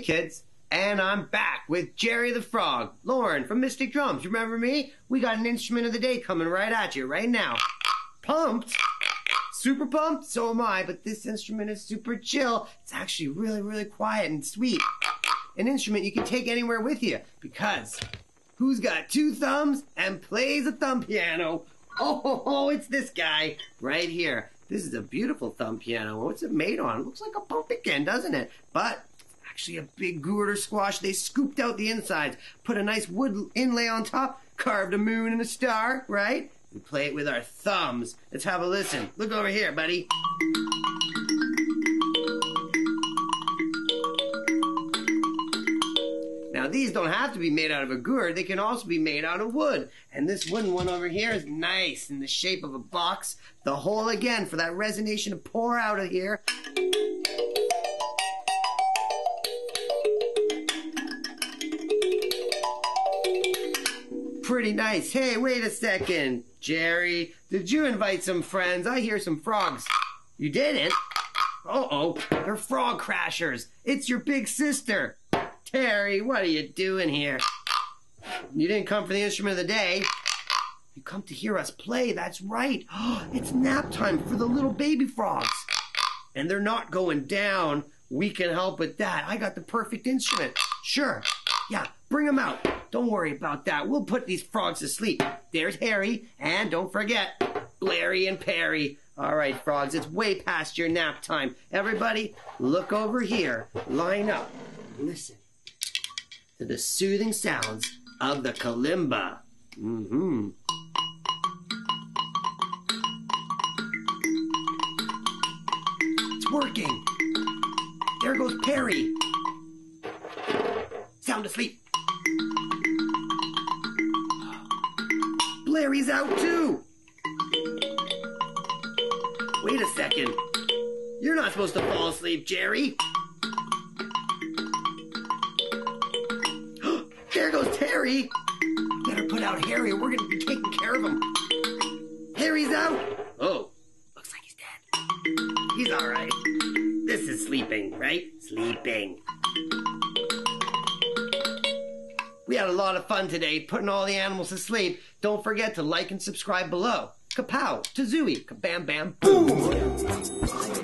Kids, and I'm back with Jerry the Frog, Lorne from Mystic Drumz. Remember me? We got an instrument of the day coming right at you right now. Pumped? Super pumped? So am I, but this instrument is super chill. It's actually really, really quiet and sweet. An instrument you can take anywhere with you because who's got two thumbs and plays a thumb piano? Oh, it's this guy right here. This is a beautiful thumb piano. What's it made on? Looks like a pumpkin, doesn't it? But actually a big gourd or squash. They scooped out the insides, put a nice wood inlay on top, carved a moon and a star, right? We play it with our thumbs. Let's have a listen. Look over here, buddy. Now these don't have to be made out of a gourd, they can also be made out of wood. And this wooden one over here is nice in the shape of a box. The hole again for that resonation to pour out of here. Pretty nice. Hey, wait a second. Jerry, did you invite some friends? I hear some frogs. You didn't? Uh-oh, they're frog crashers. It's your big sister. Terry, what are you doing here? You didn't come for the instrument of the day. You come to hear us play, that's right. It's nap time for the little baby frogs. And they're not going down. We can help with that. I got the perfect instrument. Sure. Yeah, bring them out. Don't worry about that. We'll put these frogs to sleep. There's Harry, and don't forget, Blairy and Perry. All right, frogs, it's way past your nap time. Everybody, look over here. Line up. Listen to the soothing sounds of the kalimba. Mm-hmm. It's working. There goes Perry. Sound asleep. Blairy's out too. Wait a second. You're not supposed to fall asleep, Jerry. there goes Terry. Better put out Harry or we're gonna be taking care of him. Harry's out. Oh, looks like he's dead. He's alright. This is sleeping, right? Sleeping. We had a lot of fun today putting all the animals to sleep. Don't forget to like and subscribe below. Kapow, Tazooey, kabam bam, boom!